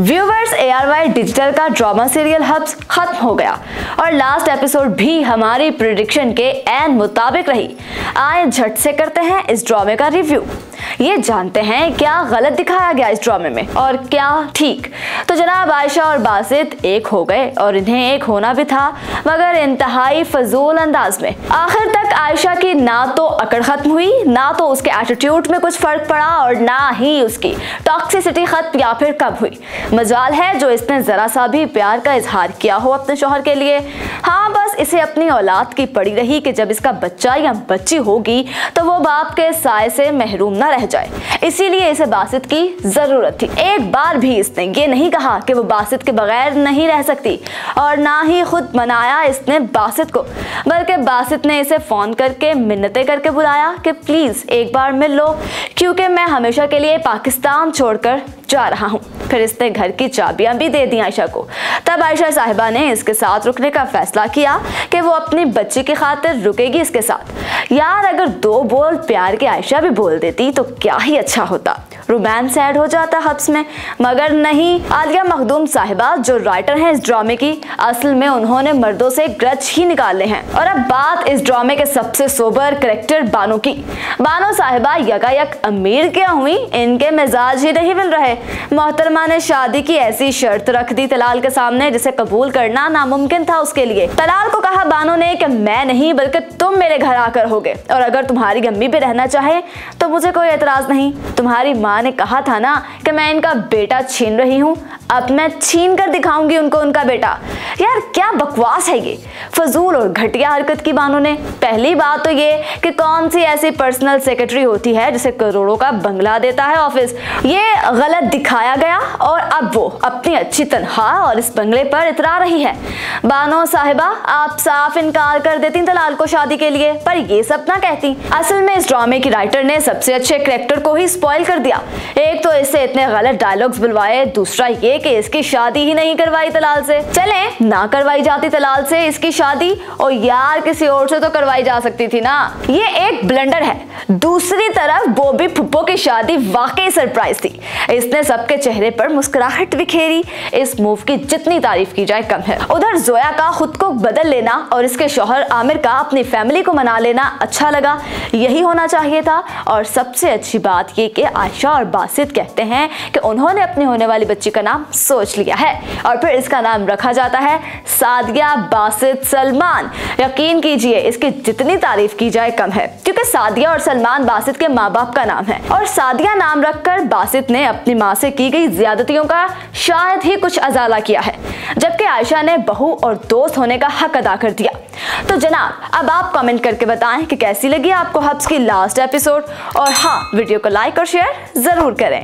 Viewers A R Y digital का drama serial hubs खत्म हो गया और लास्ट एपिसोड भी हमारी प्रिडिक्शन के एन मुताबिक रही। आए झट से करते हैं इस ड्रामे का रिव्यू ये जानते हैं क्या गलत दिखाया गया इस ड्रामे में और क्या ठीक। तो जनाब आयशा और बासित एक हो गए और इन्हें एक होना भी था, मगर इंतहाई फजूल अंदाज में। आखिर तक आयशा की ना तो अकड़ खत्म हुई, ना तो उसके एटीट्यूड में कुछ फ़र्क पड़ा और ना ही उसकी टॉक्सिसिटी खत्म या फिर कब हुई। मजाल है जो इसने जरा सा भी प्यार का इजहार किया हो अपने शोहर के लिए। हाँ बस इसे अपनी औलाद की पड़ी रही कि जब इसका बच्चा या बच्ची होगी तो वो बाप के साय से महरूम ना रह जाए। इसीलिए इसे बासित की ज़रूरत थी। एक बार भी इसने ये नहीं कहा कि वो बासित के बगैर नहीं रह सकती और ना ही खुद मनाया इसने बासित को, बल्कि बासित ने इसे फ़ोन करके मिन्नतें करके बुलाया कि प्लीज़ एक बार मिल लो, क्योंकि मैं हमेशा के लिए पाकिस्तान छोड़कर जा रहा हूँ। फिर इसने घर की चाबियाँ भी दे दी आयशा को। तब आयशा साहिबा ने इसके साथ रुकने का फैसला किया कि वो अपनी बच्ची की खातिर रुकेगी इसके साथ। यार, अगर दो बोल प्यार के आयशा भी बोल देती तो क्या ही अच्छा होता। रोमांस ऐड हो जाता हब्स में। मगर नहीं, आलिया मखदूम साहिबा, जो राइटर हैं इस ड्रामे की, असल में उन्होंने मर्दों से ग्रज ही निकाले हैं। और अब बात इस ड्रामे के सबसे सोबर करेक्टर बानो की। बानो साहिबा यकायक अमीर क्या हुई? इनके मिजाज ही नहीं मिल रहे। मोहतरमा ने शादी की ऐसी शर्त रख दी तलाल के सामने, जिसे कबूल करना नामुमकिन था उसके लिए। तलाल को कहा बानो ने कि मैं नहीं, बल्कि तुम मेरे घर आकर होगे। और अगर तुम्हारी अम्मी भी रहना चाहे तो मुझे कोई एतराज़ नहीं। तुम्हारी माँ माँ ने कहा था ना कि मैं इनका बेटा छीन रही हूँ। अब मैं छीन कर दिखाऊँगी उनको उनका बेटा। यार, क्या बकवास है ये? फजूल और घटिया हरकत की बानों ने। पहली बात तो ये कि कौन सी ऐसी पर्सनल सेक्रेटरी होती है जिसे करोड़ों का बंगला देता है ऑफ़िस ये गलत दिखाया गया और अब वो अपनी अच्छी तनख्वाह और इस बंगले पर इतरा रही है। बानो साहिबा, आप साफ़ इनकार कर देती तलाल को शादी के लिए, पर ये सब ना कहती। असल में इस ड्रामे की राइटर ने सबसे अच्छे करेक्टर को ही स्पॉइल कर दिया। इससे इतने गलत डायलॉग्स बुलवाए, दूसरा ये कि इसकी शादी ही नहीं करवाई तलाल से। चले, ना करवाई जाती तलाल से इसकी शादी, और यार किसी और से तो करवाई जा सकती थी ना। ये एक ब्लंडर है। दूसरी तरफ़ बोबी फुप्पो की शादी वाकई सरप्राइज़ थी। इसने सबके चेहरे पर मुस्कुराहट बिखेरी। इस मूव की जितनी तारीफ़ की जाए, कम है। उधर जोया का खुद को बदल लेना और इसके शोहर आमिर का अपनी फैमिली को मना लेना अच्छा लगा। यही होना चाहिए था। और सबसे अच्छी बात ये कि आयशा और बासित कहते हैं कि उन्होंने अपनी होने वाली बच्ची का नाम सोच लिया है। और फिर इसका नाम रखा जाता है सादिया बासित सलमान। यकीन कीजिए, इसकी जितनी तारीफ़ की जाए कम है, क्योंकि सादिया और सलमान बासित के माँ बाप का नाम है। और सादिया नाम रखकर बासित ने अपनी माँ से की गई ज्यादतियों का शायद ही कुछ अजाला किया है, जबकि आयशा ने बहू और दोस्त होने का हक अदा कर दिया। तो जनाब, अब आप कमेंट करके बताएँ कि कैसी लगी आपको हब्स की लास्ट एपिसोड? और हाँ वीडियो को लाइक और शेयर ज़रूर करें।